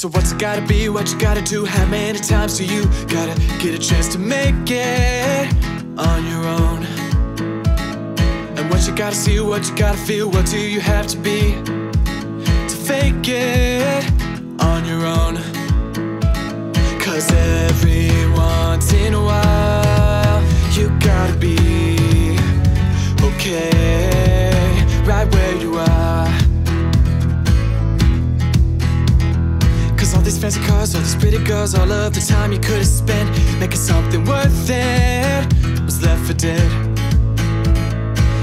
So what's it gotta be, what you gotta do, how many times do you gotta get a chance to make it on your own? And what you gotta see, what you gotta feel, what do you have to be to fake it on your own? Fancy cars, all these pretty girls, all of the time you could've spent making something worth it was left for dead.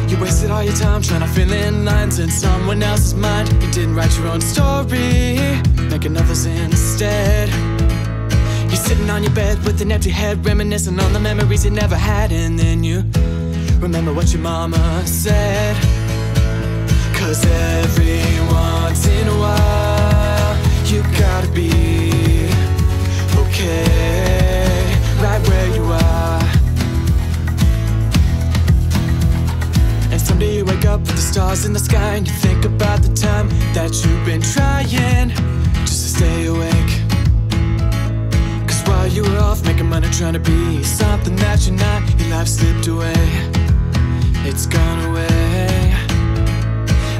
You wasted all your time trying to fill in lines in someone else's mind. You didn't write your own story, making others instead. You're sitting on your bed with an empty head, reminiscing on the memories you never had, and then you remember what your mama said. Cause up with the stars in the sky, and you think about the time that you've been trying just to stay awake. Cause while you were off making money trying to be something that you're not, your life slipped away. It's gone away.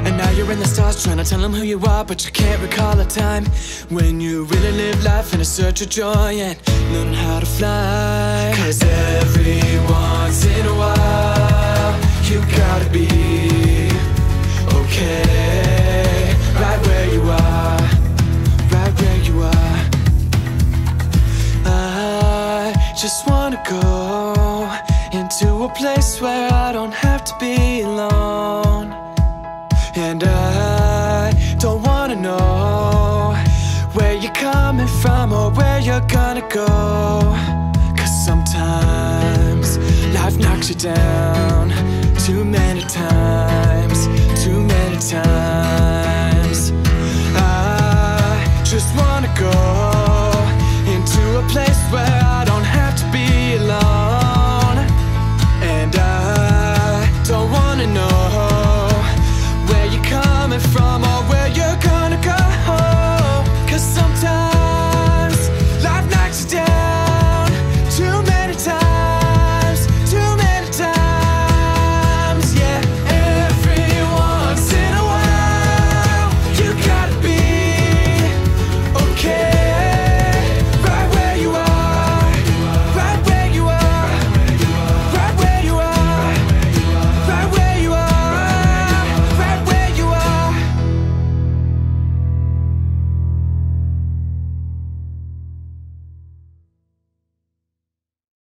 And now you're in the stars trying to tell them who you are, but you can't recall a time when you really lived life in a search of joy and learn how to fly. Cause every once in a while, just wanna go into a place where I don't have to be alone. And I don't wanna know where you're coming from or where you're gonna go. Cause sometimes life knocks you down too many times, too many times.